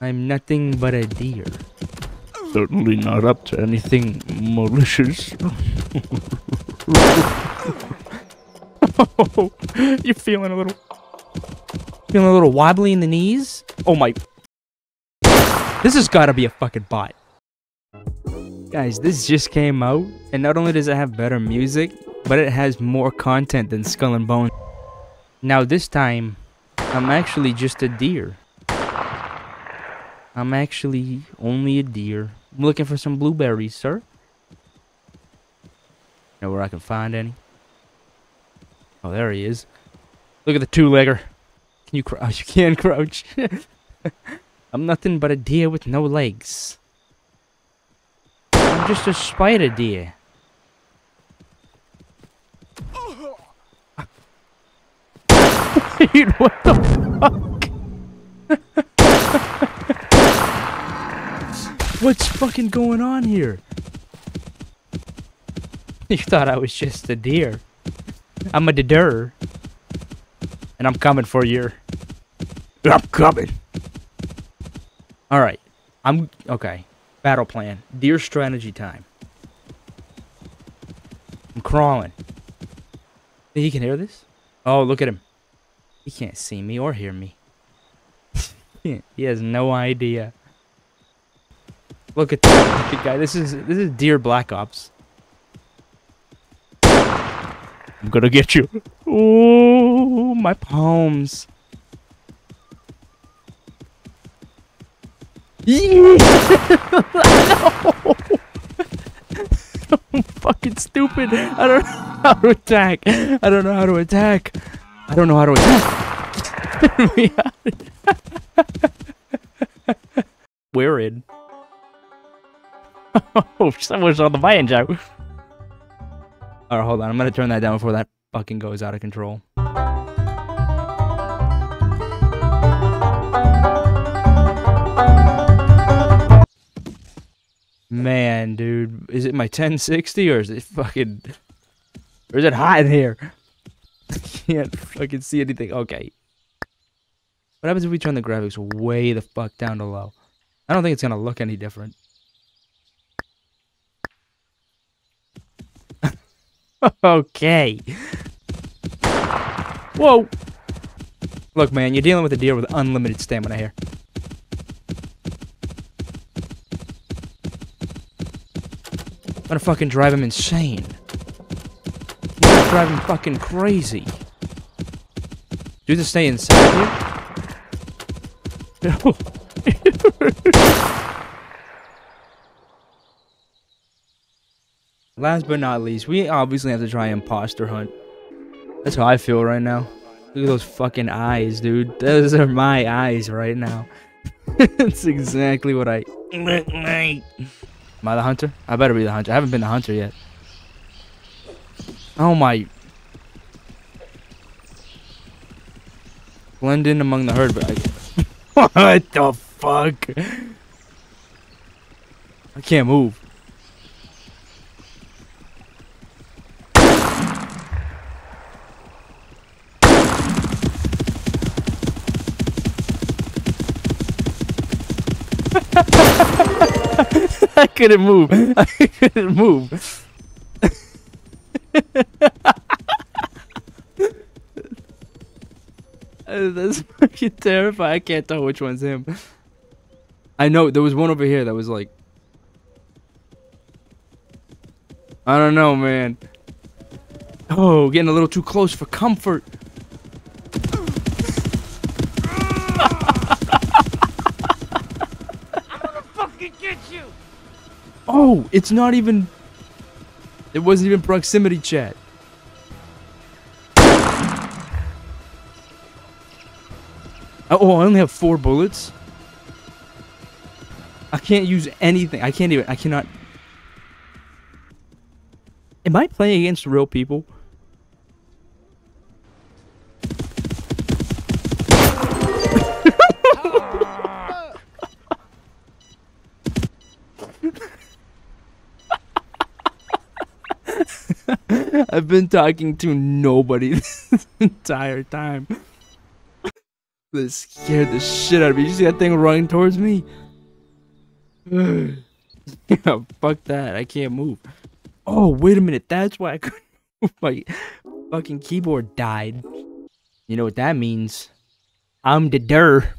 I'm nothing but a deer. Certainly not up to anything malicious. You're feeling a little feeling a little wobbly in the knees? Oh my This has gotta be a fucking bot. Guys, this just came out, and not only does it have better music, but it has more content than Skull and Bone. Now this time, I'm actually just a deer. I'm actually only a deer. I'm looking for some blueberries, sir. Know where I can find any? Oh, there he is. Look at the two-legger. Can you crouch? You can crouch. I'm nothing but a deer with no legs. I'm just a spider deer. What the fuck? What's fucking going on here? You thought I was just a deer. I'm a deer. And I'm coming for you. I'm coming. Alright. I'm... Okay. Battle plan. Deer strategy time. I'm crawling. Think he can hear this? Oh, look at him. He can't see me or hear me. he has no idea. Look at that guy. This is this is Deer Black Ops. I'm gonna get you. Ooh, my palms. Yeah! I'm fucking stupid. I don't know how to attack. I don't know how to attack. I don't know how to attack. We're in. Oh, someone's on the banjo. Alright, hold on. I'm gonna turn that down before that fucking goes out of control. Man, dude. Is it my 1060 or is it fucking... Or is it hot in here? I can't fucking see anything. Okay. What happens if we turn the graphics way the fuck down to low? I don't think it's gonna look any different. okay. Whoa. Look, man, you're dealing with a deer with unlimited stamina here. I'm gonna fucking drive him insane. I'm gonna drive him fucking crazy. Do the stay inside here? Last but not least, we obviously have to try imposter hunt. That's how I feel right now. Look at those fucking eyes, dude. Those are my eyes right now. That's exactly what I... look like. Am I the hunter? I better be the hunter. I haven't been the hunter yet. Oh my... Blend in among the herd, but I... what the fuck? I can't move. Couldn't move. I couldn't move. That's fucking terrifying. I can't tell which one's him. I know there was one over here that was like. I don't know, man. Oh, getting a little too close for comfort. Oh, it's not even. It wasn't even proximity chat. Uh, oh, I only have four bullets. I can't use anything. I can't even. I cannot. Am I playing against real people? I've been talking to nobody this entire time. This scared the shit out of me. You see that thing running towards me? yeah, fuck that. I can't move. Oh, wait a minute. That's why I couldn't move. My fucking keyboard died. You know what that means? I'm the der.